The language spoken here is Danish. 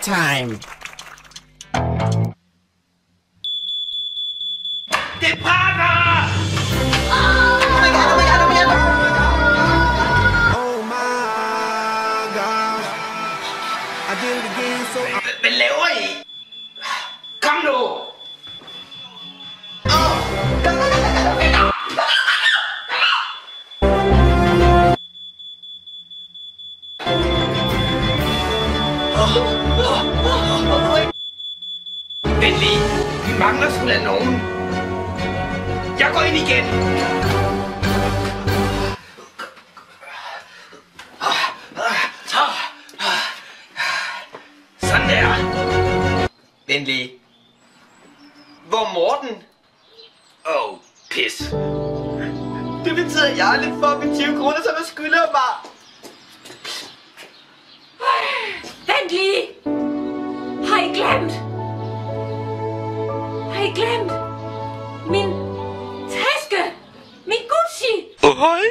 time. Oh. Vent lige, vi mangler sgu da nogen. Jeg går ind igen. Sådan der. Venlig. Hvor er Morten? Åh, oh, pis. Det betyder, at jeg aldrig får mine 20 kroner, som jeg skylder mig. Vent lige! Har I glemt? Har I glemt? Min taske! Min Gucci! Hej.